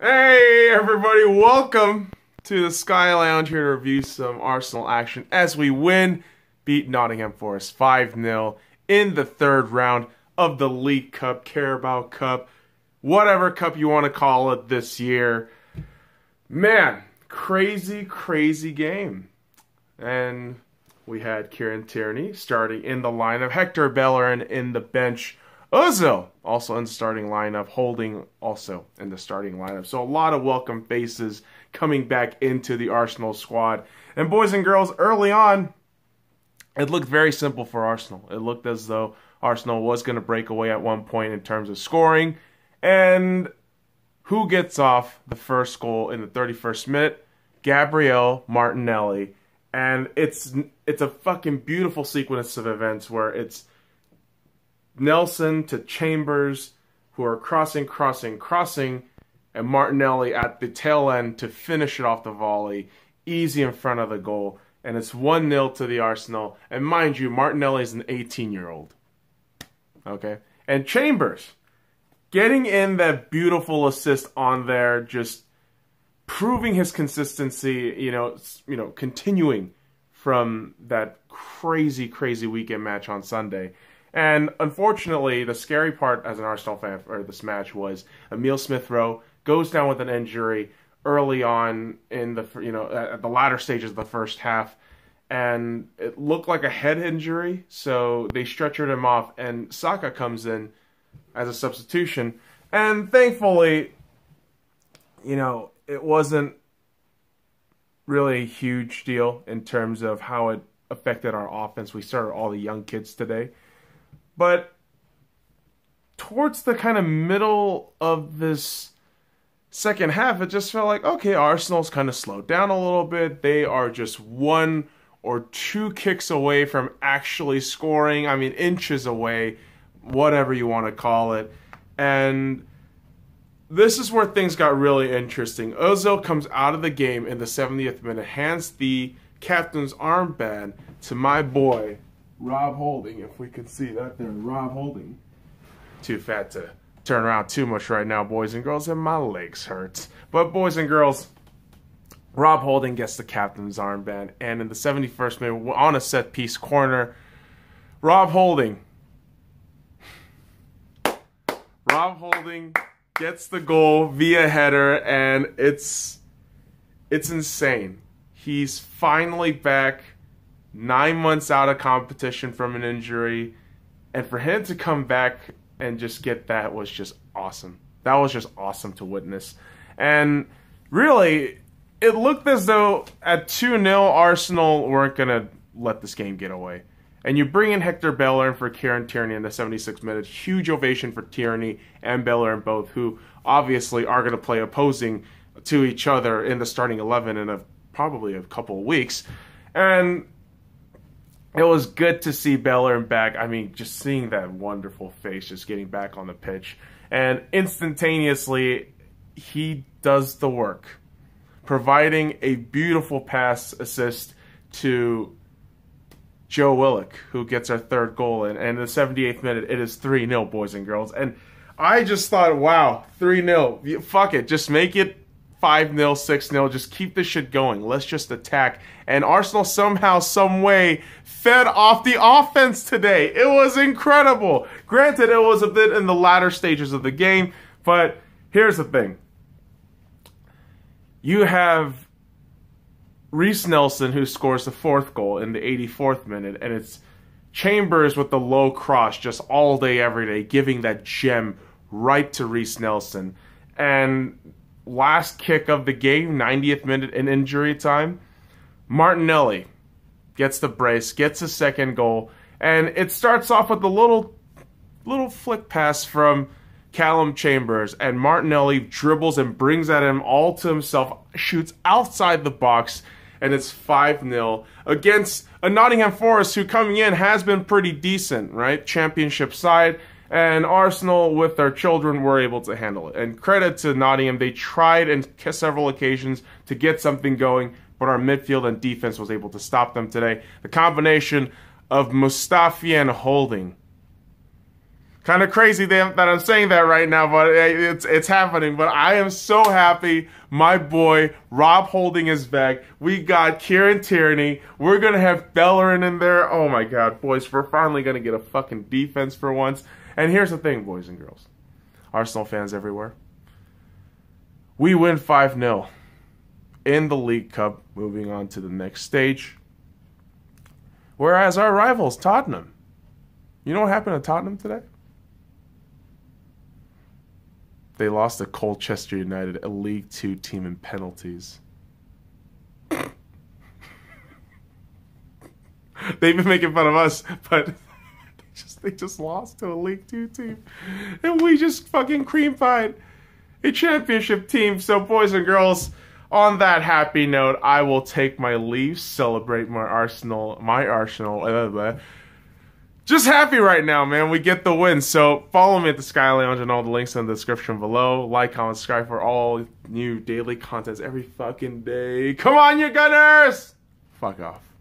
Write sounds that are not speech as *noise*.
Hey everybody, welcome to the Sky Lounge here to review some Arsenal action as we win, beat Nottingham Forest 5-0 in the third round of the League Cup, Carabao Cup, whatever cup you want to call it this year. Man, crazy, crazy game. And we had Kieran Tierney starting in the lineup, Hector Bellerin in the bench, Ozil also in the starting lineup, Holding also in the starting lineup. So a lot of welcome faces coming back into the Arsenal squad. And boys and girls, early on, it looked very simple for Arsenal. It looked as though Arsenal was going to break away at one point in terms of scoring. And who gets off the first goal in the 31st minute? Gabriel Martinelli. And it's it's a fucking beautiful sequence of events where it's Nelson to Chambers, who are crossing, crossing, crossing, and Martinelli at the tail end to finish it off the volley, easy in front of the goal. And it's 1 0 to the Arsenal. And mind you, Martinelli is an 18 year old. Okay? And Chambers, getting in that beautiful assist on there, just proving his consistency, you know, you know, continuing from that crazy, crazy weekend match on Sunday. And unfortunately, the scary part as an Arsenal fan for this match was Emile Smith Rowe goes down with an injury early on in the you know at the latter stages of the first half, and it looked like a head injury. So they stretchered him off, and Saka comes in as a substitution, and thankfully, you know it wasn't really a huge deal in terms of how it affected our offense. We started all the young kids today. But towards the kind of middle of this second half, it just felt like, okay, Arsenal's kind of slowed down a little bit. They are just one or two kicks away from actually scoring. I mean, inches away, whatever you want to call it. And this is where things got really interesting. Ozil comes out of the game in the 70th minute, hands the captain's armband to my boy, Rob Holding, if we can see that there. Rob Holding. Too fat to turn around too much right now, boys and girls, and my legs hurt. But boys and girls, Rob Holding gets the captain's armband, and in the 71st minute, on a set piece corner, Rob Holding. Rob Holding gets the goal via header, and it's it's insane. He's finally back nine months out of competition from an injury, and for him to come back and just get that was just awesome. That was just awesome to witness. And really, it looked as though at 2 0, Arsenal weren't going to let this game get away. And you bring in Hector Bellerin for Kieran Tierney in the 76 minutes. Huge ovation for Tierney and Bellerin both, who obviously are going to play opposing to each other in the starting 11 in a probably a couple of weeks. And it was good to see Bellerin back. I mean, just seeing that wonderful face, just getting back on the pitch, and instantaneously, he does the work, providing a beautiful pass assist to Joe Willock, who gets our third goal. And, and in the 78th minute, it is 3 0, boys and girls. And I just thought, wow, 3 0. Fuck it. Just make it 5 0, 6 0. Just keep this shit going. Let's just attack. And Arsenal somehow, some way, fed off the offense today. It was incredible. Granted, it was a bit in the latter stages of the game, but here's the thing. You have Reiss Nelson who scores the fourth goal in the 84th minute, and it's Chambers with the low cross just all day, every day, giving that gem right to Reiss Nelson. And last kick of the game, 90th minute in injury time. Martinelli gets the brace, gets a second goal, and it starts off with a little little flick pass from Calum Chambers, and Martinelli dribbles and brings at him all to himself, shoots outside the box, and it's 5 0 against a Nottingham Forest who coming in has been pretty decent, right? Championship side and Arsenal, with their children, were able to handle it. And credit to Nottingham, they tried on several occasions to get something going, but our midfield and defense was able to stop them today. The combination of Mustafi and Holding Kind of crazy that I'm saying that right now, but it's it's happening. But I am so happy. My boy Rob Holding is back. We got Kieran Tierney. We're gonna have Bellerin in there. Oh my God, boys! We're finally gonna get a fucking defense for once. And here's the thing, boys and girls, Arsenal fans everywhere. We win five 0 in the League Cup, moving on to the next stage. Whereas our rivals, Tottenham, you know what happened to Tottenham today? They lost to Colchester United, a League Two team in penalties. *laughs* They've been making fun of us, but *laughs* they just they just lost to a League Two team, and we just fucking cream pied a championship team. So, boys and girls, on that happy note, I will take my leave, celebrate my Arsenal, my Arsenal. Blah, blah, blah just happy right now, man. We get the win. So follow me at the Sky Lounge and all the links in the description below. Like, comment, subscribe for all new daily contents every fucking day. Come on, you Gunners! Fuck off.